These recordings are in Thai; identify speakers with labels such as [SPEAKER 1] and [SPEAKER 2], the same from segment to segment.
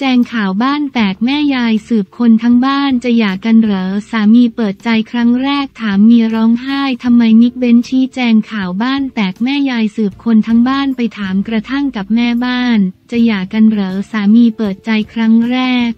[SPEAKER 1] แจงข่าวบ้านแตกแม่ยายสืบคนทั้งบ้านจะหย่ากันเหรอ สามีเปิดใจครั้งแรกถามเมียร้องไห้ทำไมมิค เบนซ์ ชี้แจงข่าวบ้านแตกแม่ยายสืบคนทั้งบ้านไปถามกระทั่งกับแม่บ้าน จะหย่ากันเหรอ สามีเปิดใจครั้งแรก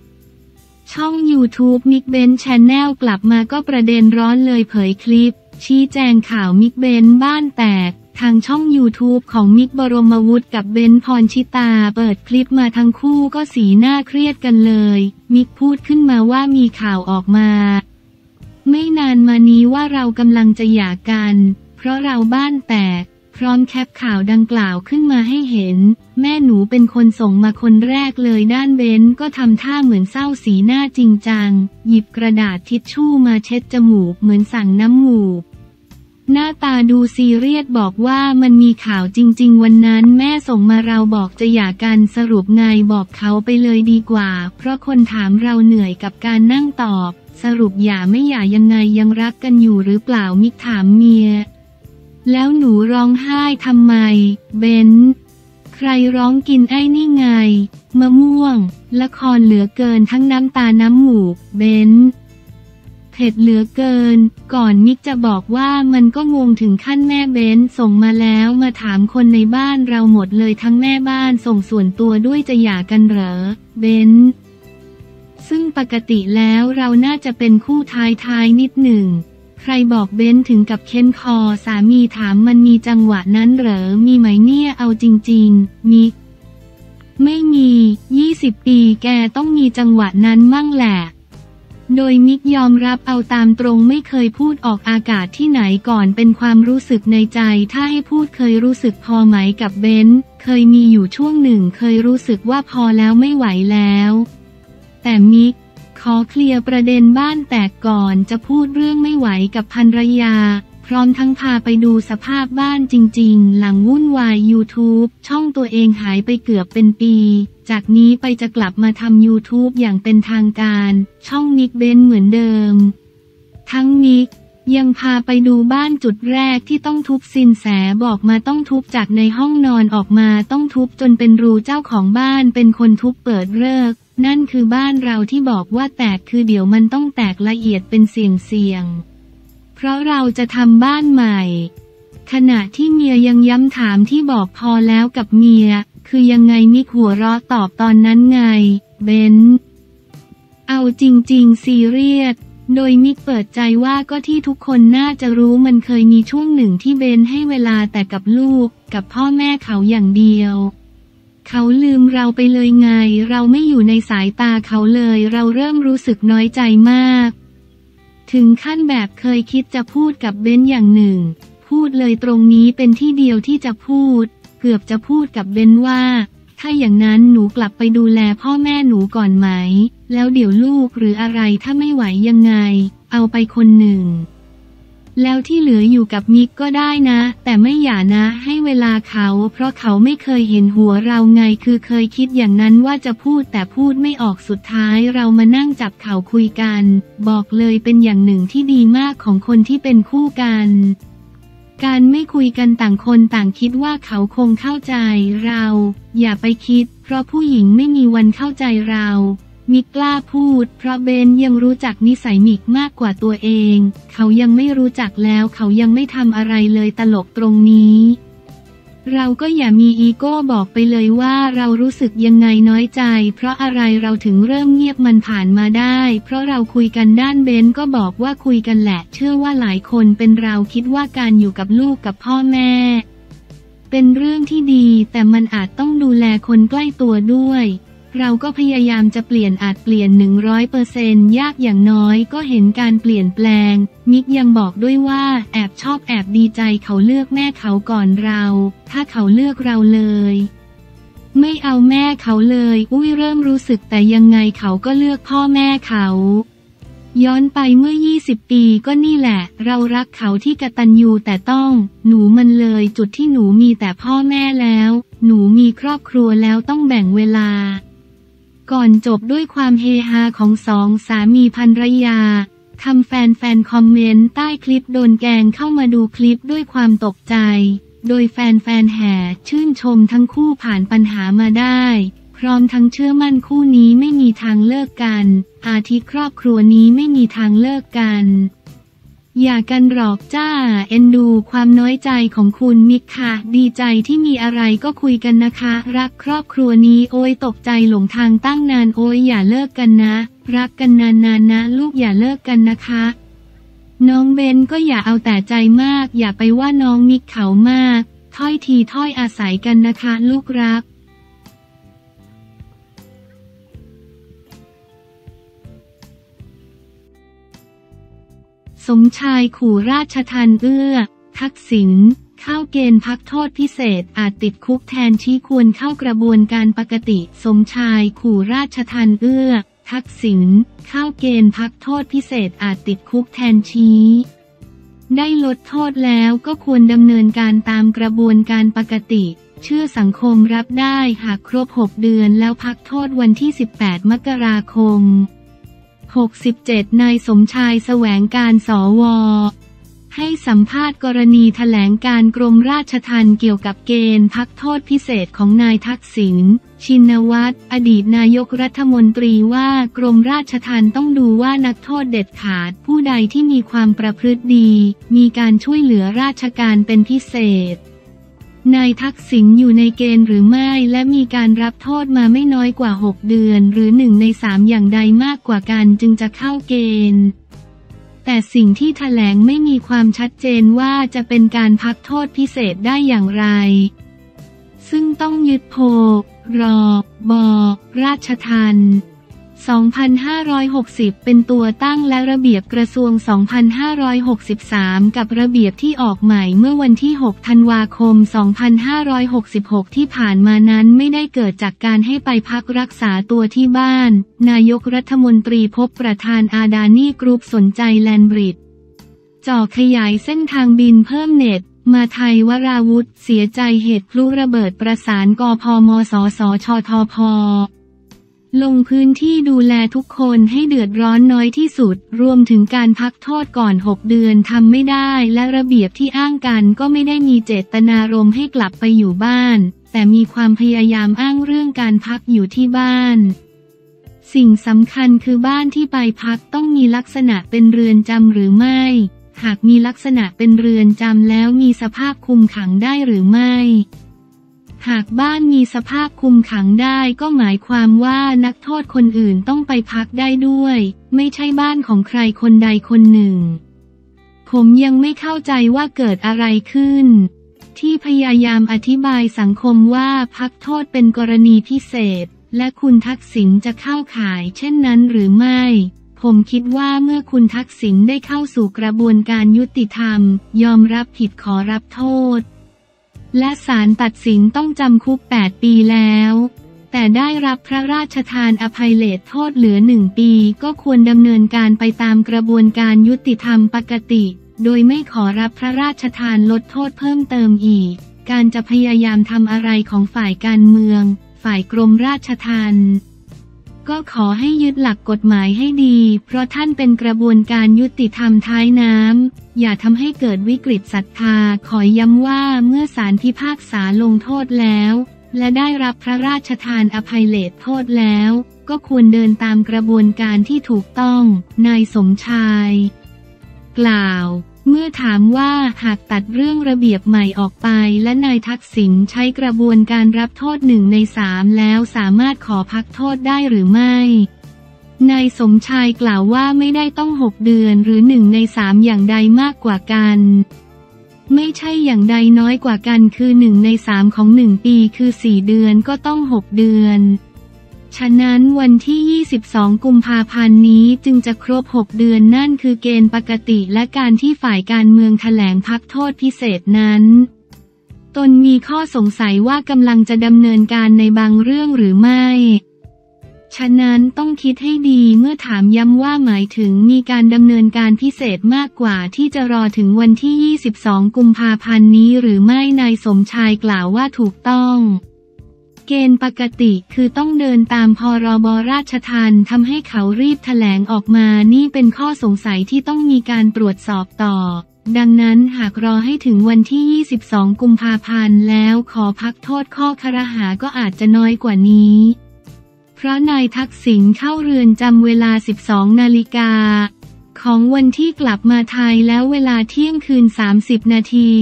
[SPEAKER 1] ช่อง YouTube มิค เบนซ์ Channel กลับมาก็ประเด็นร้อนเลยเผยคลิป ชี้แจงข่าวมิค เบนซ์ บ้านแตก ทางช่อง YouTube ของมิคบรมวุฒิกับเบนซ์พรชิตา เปิดคลิปมาทั้งคู่ก็สีหน้าเครียดกันเลย มิกพูดขึ้นมาว่ามีข่าวออกมา ไม่นานมานี้ว่าเรากำลังจะหย่ากัน เพราะเราบ้านแตก พร้อมแคปข่าวดังกล่าวขึ้นมาให้เห็น แม่หนูเป็นคนส่งมาคนแรกเลยด้านเบนก็ทำท่าเหมือนเศร้าสีหน้าจริงจัง หยิบกระดาษทิชชู่มาเช็ดจมูกเหมือนสั่งน้ำมูก หน้าตาดูซีเรียสบอกว่ามันมีข่าวจริง ๆ วันนั้นแม่ส่งมาเราบอกจะหย่ากันสรุปไงบอกเขาไปเลยดีกว่า เพราะคนถามเราเหนื่อยกับการนั่งตอบ สรุปหย่าไม่หย่ายังไงยังรักกันอยู่หรือเปล่ามิกถามเมีย แล้วหนูร้องไห้ทำไม เบนใครร้องกินไอ้นี่ไง มะม่วง ละครเหลือเกินทั้งน้ำตาน้ำหมูก เบน ผ็ดเหลือเกิน ก่อนมิกจะบอกว่ามันก็งงถึงขั้นแม่เบนส่งมาแล้วมาถามคนในบ้านเราหมดเลยทั้งแม่บ้านส่งส่วนตัวด้วยจะหย่ากันเหรอ เบนซึ่งปกติแล้วเราน่าจะเป็นคู่ท้ายท้ายนิดหนึ่ง ใครบอกเบนถึงกับเค้นคอสามีถามมันมีจังหวะนั้นเหรอ มีไหมเนี่ยเอาจริง ๆ มิกไม่มี 20 ปีแกต้องมีจังหวะนั้นมั่งแหละ โดยมิกยอมรับเอาตามตรงไม่เคยพูดออกอากาศที่ไหนก่อนเป็นความรู้สึกในใจ ถ้าให้พูดเคยรู้สึกพอไหมกับเบนเคยมีอยู่ช่วงหนึ่งเคยรู้สึกว่าพอแล้วไม่ไหวแล้ว แต่มิกขอเคลียร์ประเด็นบ้านแตกก่อนจะพูดเรื่องไม่ไหวกับภรรยา ร้อมทั้งพาไปดูสภาพบ้านจริง ๆ หลังวุ่นวาย YouTube ช่องตัวเองหายไปเกือบเป็นปี จากนี้ไปจะกลับมาทำ YouTube อย่างเป็นทางการ ช่องนิกเบนเหมือนเดิม ทั้งนิกยังพาไปดูบ้านจุดแรกที่ต้องทุบสินแสบอกมาต้องทุบจากในห้องนอนออกมาต้องทุบจนเป็นรูเจ้าของบ้านเป็นคนทุบเปิดเลิก นั่นคือบ้านเราที่บอกว่าแตกคือเดี๋ยวมันต้องแตกละเอียดเป็นเสียงเสียง เพราะเราจะทำบ้านใหม่ ขณะที่เมียยังย้ำถามที่บอกพอแล้วกับเมีย คือยังไงมิกหัวเราะตอบตอนนั้นไง เบนเอาจริง ๆ ซีเรียสโดยมิกเปิดใจว่าก็ที่ทุกคนน่าจะรู้มันเคยมีช่วงหนึ่งที่เบนให้เวลาแต่กับลูก กับพ่อแม่เขาอย่างเดียว เขาลืมเราไปเลยไง เราไม่อยู่ในสายตาเขาเลย เราเริ่มรู้สึกน้อยใจมาก ถึงขั้นแบบเคยคิดจะพูดกับเบนอย่างหนึ่ง พูดเลยตรงนี้เป็นที่เดียวที่จะพูด เกือบจะพูดกับเบนว่า ถ้าอย่างนั้นหนูกลับไปดูแลพ่อแม่หนูก่อนไหม แล้วเดี๋ยวลูกหรืออะไรถ้าไม่ไหวยังไง เอาไปคนหนึ่ง แล้วที่เหลืออยู่กับมิกก็ได้นะ แต่ไม่อย่านะให้เวลาเขา เพราะเขาไม่เคยเห็นหัวเราไงคือเคยคิดอย่างนั้นว่าจะพูดแต่พูดไม่ออกสุดท้ายเรามานั่งจับเข่าคุยกัน บอกเลยเป็นอย่างหนึ่งที่ดีมากของคนที่เป็นคู่กันการไม่คุยกันต่างคนต่างคิดว่าเขาคงเข้าใจเรา อย่าไปคิด เพราะผู้หญิงไม่มีวันเข้าใจเรา มิกกล้าพูด เพราะเบนยังรู้จักนิสัยมิกมากกว่าตัวเอง เขายังไม่รู้จักแล้วเขายังไม่ทำอะไรเลยตลกตรงนี้ เราก็อย่ามีอีโก้บอกไปเลยว่าเรารู้สึกยังไงน้อยใจ เพราะอะไรเราถึงเริ่มเงียบมันผ่านมาได้ เพราะเราคุยกันด้านเบนก็บอกว่าคุยกันแหละ เชื่อว่าหลายคนเป็นเราคิดว่าการอยู่กับลูกกับพ่อแม่เป็นเรื่องที่ดีแต่มันอาจต้องดูแลคนใกล้ตัวด้วย เราก็พยายามจะเปลี่ยนอาจเปลี่ยน 100%ยากอย่างน้อยก็เห็นการเปลี่ยนแปลง มิกยังบอกด้วยว่าแอบชอบแอบดีใจเขาเลือกแม่เขาก่อนเรา ถ้าเขาเลือกเราเลย ไม่เอาแม่เขาเลย อุ้ยเริ่มรู้สึกแต่ยังไงเขาก็เลือกพ่อแม่เขาย้อนไปเมื่อ 20 ปีก็นี่แหละ เรารักเขาที่กตัญญูแต่ต้อง หนูมันเลยจุดที่หนูมีแต่พ่อแม่แล้ว หนูมีครอบครัวแล้วต้องแบ่งเวลา ก่อนจบด้วยความเฮฮาของสองสามีภรรยาทำแฟนๆคอมเมนต์ใต้คลิปโดนแกงเข้ามาดูคลิปด้วยความตกใจ โดยแฟนๆแห่ชื่นชมทั้งคู่ผ่านปัญหามาได้พพร้อมทั้งเชื่อมั่นคู่นี้ไม่มีทางเลิกกัน อาทิครอบครัวนี้ไม่มีทางเลิกกัน อย่ากันหรอกจ้า เอ็นดูความน้อยใจของคุณมิกค่ะ ดีใจที่มีอะไรก็คุยกันนะคะ รักครอบครัวนี้โอ้ยตกใจหลงทางตั้งนานโอ้ยอย่าเลิกกันนะ รักกันนานๆนนะลูกอย่าเลิกกันนะคะ น้องเบนก็อย่าเอาแต่ใจมาก อย่าไปว่าน้องมิกเขามาก ถ้อยทีถ้อยอาศัยกันนะคะ ลูกรัก มชายขู่ราชทันเอื้อ ทักษิณเข้าเกณฑ์พักโทษพิเศษอาจติดคุกแทนที่ควรเข้ากระบวนการปกติ สมชายขู่ราชทันเอื้อ ทักษิณเข้าเกณฑ์พักโทษพิเศษอาจติดคุกแทนชี้ได้ลดโทษแล้วก็ควรดำเนินการตามกระบวนการปกติ เชื่อสังคมรับได้หากครบ 6 เดือนแล้วพักโทษวันที่ 18 มกราคม 67 นายสมชายแสวงการสว ให้สัมภาษณ์กรณีแถลงการกรมราชทัณฑ์เกี่ยวกับเกณฑ์พักโทษพิเศษของนายทักษิณ ชินวัตร อดีตนายกรัฐมนตรีว่ากรมราชทัณฑ์ต้องดูว่านักโทษเด็ดขาดผู้ใดที่มีความประพฤติดี มีการช่วยเหลือราชการเป็นพิเศษ นายทักษิณอยู่ในเกณฑ์หรือไม่ และมีการรับโทษมาไม่น้อยกว่า 6 เดือน หรือหนึ่งในสามอย่างใดมากกว่ากันจึงจะเข้าเกณฑ์ แต่สิ่งที่แถลงไม่มีความชัดเจนว่าจะเป็นการพักโทษพิเศษได้อย่างไร ซึ่งต้องยึดโพรอบอราชทัน 2560 เป็นตัวตั้งและระเบียบกระทรวง 2563 กับระเบียบที่ออกใหม่เมื่อวันที่ 6 ธันวาคม 2566 ที่ผ่านมานั้นไม่ได้เกิดจากการให้ไปพักรักษาตัวที่บ้าน นายกรัฐมนตรีพบประธานอาดานี่กรุ๊ปสนใจแลนบริดจ่อขยายเส้นทางบินเพิ่มเน็ตมาไทยวราวุธเสียใจเหตุพลุระเบิดประสานกพมสสชทพ ลงพื้นที่ดูแลทุกคนให้เดือดร้อนน้อยที่สุด รวมถึงการพักโทษก่อน 6 เดือนทำไม่ได้ และระเบียบที่อ้างกันก็ไม่ได้มีเจตนารมณ์ให้กลับไปอยู่บ้าน แต่มีความพยายามอ้างเรื่องการพักอยู่ที่บ้าน สิ่งสำคัญคือบ้านที่ไปพักต้องมีลักษณะเป็นเรือนจำหรือไม่ หากมีลักษณะเป็นเรือนจำแล้วมีสภาพคุมขังได้หรือไม่ หากบ้านมีสภาพคุมขังได้ก็หมายความว่านักโทษคนอื่นต้องไปพักได้ด้วย ไม่ใช่บ้านของใครคนใดคนหนึ่ง ผมยังไม่เข้าใจว่าเกิดอะไรขึ้น ที่พยายามอธิบายสังคมว่าพักโทษเป็นกรณีพิเศษ และคุณทักษิณจะเข้าข่ายเช่นนั้นหรือไม่ ผมคิดว่าเมื่อคุณทักษิณได้เข้าสู่กระบวนการยุติธรรม ยอมรับผิดขอรับโทษ และศาลตัดสินต้องจำคุก 8 ปีแล้ว แต่ได้รับพระราชทานอภัยเลทโทษเหลือหนึ่งปีก็ควรดำเนินการไปตามกระบวนการยุติธรรมปกติ โดยไม่ขอรับพระราชทานลดโทษเพิ่มเติมอีก การจะพยายามทำอะไรของฝ่ายการเมือง ฝ่ายกรมราชทัณฑ์ ก็ขอให้ยึดหลักกฎหมายให้ดี เพราะท่านเป็นกระบวนการยุติธรรมท้ายน้ำ อย่าทำให้เกิดวิกฤตศรัทธา ขอย้ำว่าเมื่อศาลพิพากษาลงโทษแล้ว และได้รับพระราชทานอภัยเลทโทษแล้ว ก็ควรเดินตามกระบวนการที่ถูกต้อง นายสมชาย กล่าว เมื่อถามว่าหากตัดเรื่องระเบียบใหม่ออกไป และนายทักษิณใช้กระบวนการรับโทษหนึ่งในสามแล้วสามารถขอพักโทษได้หรือไม่ นายสมชายกล่าวว่าไม่ได้ต้องหกเดือนหรือหนึ่งในสามอย่างใดมากกว่ากัน ไม่ใช่อย่างใดน้อยกว่ากันคือหนึ่งในสามของหนึ่งปีคือสี่เดือนก็ต้องหกเดือน ฉะนั้นวันที่ 22 กุมภาพันธ์นี้จึงจะครบ 6 เดือนนั่นคือเกณฑ์ปกติและการที่ฝ่ายการเมืองแถลงพักโทษพิเศษนั้น ตนมีข้อสงสัยว่ากำลังจะดำเนินการในบางเรื่องหรือไม่ ฉะนั้นต้องคิดให้ดีเมื่อถามย้ำว่าหมายถึงมีการดำเนินการพิเศษมากกว่าที่จะรอถึงวันที่ 22 กุมภาพันธ์นี้หรือไม่นายสมชายกล่าวว่าถูกต้อง เกณฑ์ปกติคือต้องเดินตามพรบราชทัณฑ์ทำให้เขารีบแถลงออกมานี่เป็นข้อสงสัยที่ต้องมีการตรวจสอบต่อ ดังนั้นหากรอให้ถึงวันที่ 22 กุมภาพันธ์แล้วขอพักโทษข้อคารหาก็อาจจะน้อยกว่านี้ เพราะนายทักษิณเข้าเรือนจำเวลา 12 นาฬิกาของวันที่กลับมาไทยแล้วเวลาเที่ยงคืน 30 นาที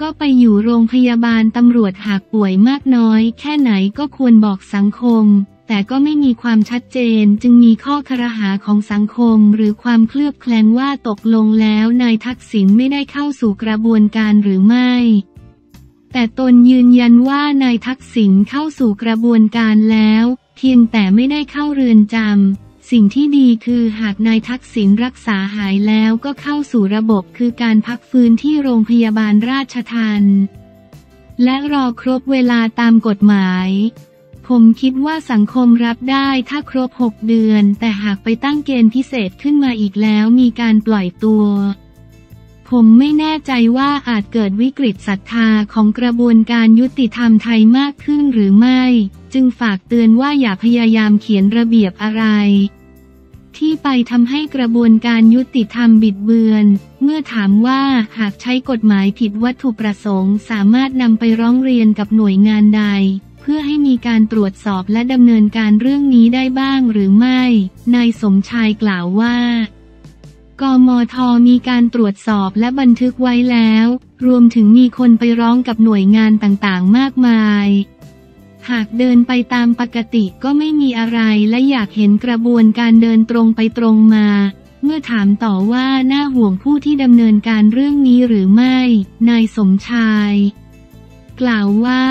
[SPEAKER 1] ก็ไปอยู่โรงพยาบาลตำรวจหากป่วยมากน้อย แค่ไหนก็ควรบอกสังคม แต่ก็ไม่มีความชัดเจนจึงมีข้อครหาของสังคมหรือความเคลือบแคลงว่าตกลงแล้วนายทักษิณไม่ได้เข้าสู่กระบวนการหรือไม่ แต่ตนยืนยันว่านายทักษิณเข้าสู่กระบวนการแล้ว เพียงแต่ไม่ได้เข้าเรือนจำ สิ่งที่ดีคือหากนายทักษิณรักษาหายแล้วก็เข้าสู่ระบบคือการพักฟื้นที่โรงพยาบาลราชทันและรอครบเวลาตามกฎหมาย ผมคิดว่าสังคมรับได้ถ้าครบ 6 เดือน แต่หากไปตั้งเกณฑ์พิเศษขึ้นมาอีกแล้วมีการปล่อยตัว ผมไม่แน่ใจว่าอาจเกิดวิกฤตศรัทธาของกระบวนการยุติธรรมไทยมากขึ้นหรือไม่ จึงฝากเตือนว่าอย่าพยายามเขียนระเบียบอะไร ที่ไปทำให้กระบวนการยุติธรรมบิดเบือน เมื่อถามว่าหากใช้กฎหมายผิดวัตถุประสงค์ สามารถนำไปร้องเรียนกับหน่วยงานใดเพื่อให้มีการตรวจสอบและดำเนินการเรื่องนี้ได้บ้างหรือไม่ นายสมชายกล่าวว่า กมทมีการตรวจสอบและบันทึกไว้แล้ว รวมถึงมีคนไปร้องกับหน่วยงานต่างๆ มากมาย หากเดินไปตามปกติก็ไม่มีอะไรและอยากเห็นกระบวนการเดินตรงไปตรงมา เมื่อถามต่อว่าน่าห่วงผู้ที่ดำเนินการเรื่องนี้หรือไม่ นายสมชาย กล่าวว่า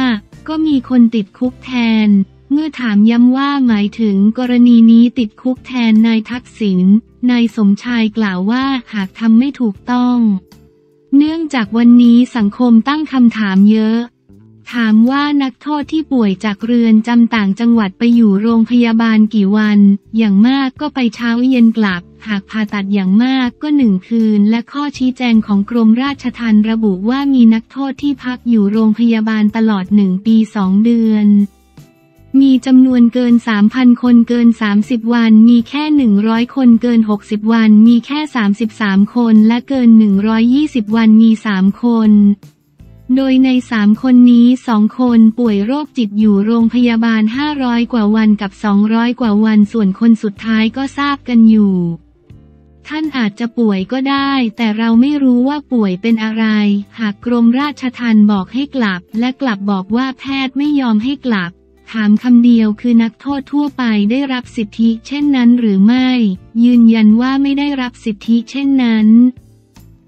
[SPEAKER 1] ก็มีคนติดคุกแทน เมื่อถามย้ำว่าหมายถึงกรณีนี้ติดคุกแทนนายทักษิณ นายสมชายกล่าวว่าหากทำไม่ถูกต้อง เนื่องจากวันนี้สังคมตั้งคำถามเยอะ ถามว่านักโทษที่ป่วยจากเรือนจำต่างจังหวัดไปอยู่โรงพยาบาลกี่วัน อย่างมากก็ไปเช้าเย็นกลับ หากผ่าตัดอย่างมากก็หนึ่งคืน และข้อชี้แจงของกรมราชทัณฑ์ระบุว่ามีนักโทษที่พักอยู่โรงพยาบาลตลอดหนึ่งปีสองเดือน มีจำนวนเกิน 3,000 คนเกิน 30 วัน มีแค่ 100 คนเกิน 60 วัน มีแค่ 33 คนและเกิน 120 วันมี 3 คน โดยใน 3 คนนี้ 2 คนป่วยโรคจิตอยู่โรงพยาบาล 500 กว่าวันกับ 200 กว่าวัน ส่วนคนสุดท้ายก็ทราบกันอยู่ ท่านอาจจะป่วยก็ได้ แต่เราไม่รู้ว่าป่วยเป็นอะไร หากกรมราชทัณฑ์บอกให้กลับ และกลับบอกว่าแพทย์ไม่ยอมให้กลับ ถามคำเดียวคือนักโทษทั่วไปได้รับสิทธิเช่นนั้นหรือไม่ ยืนยันว่าไม่ได้รับสิทธิเช่นนั้น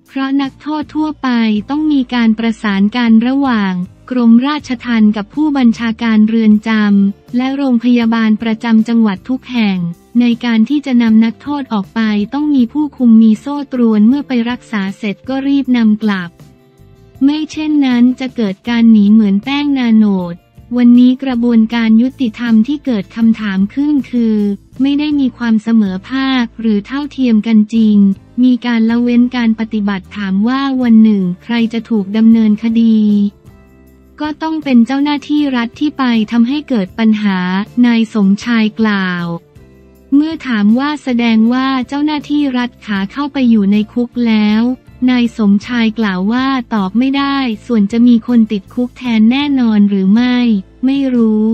[SPEAKER 1] เพราะนักโทษทั่วไปต้องมีการประสานกันระหว่าง กรมราชทัณฑ์กับผู้บัญชาการเรือนจำและโรงพยาบาลประจำจังหวัดทุกแห่ง ในการที่จะนำนักโทษออกไปต้องมีผู้คุมมีโซ่ตรวนเมื่อไปรักษาเสร็จก็รีบนำกลับ ไม่เช่นนั้นจะเกิดการหนีเหมือนแป้งนาโนด วันนี้กระบวนการยุติธรรมที่เกิดคำถามขึ้นคือ ไม่ได้มีความเสมอภาคหรือเท่าเทียมกันจริง มีการละเว้นการปฏิบัติถามว่าวันหนึ่งใครจะถูกดำเนินคดี ก็ต้องเป็นเจ้าหน้าที่รัฐที่ไปทำให้เกิดปัญหา นายสมชายกล่าว เมื่อถามว่าแสดงว่าเจ้าหน้าที่รัฐขาเข้าไปอยู่ในคุกแล้ว นายสมชายกล่าวว่าตอบไม่ได้ ส่วนจะมีคนติดคุกแทนแน่นอนหรือไม่ ไม่รู้